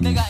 내가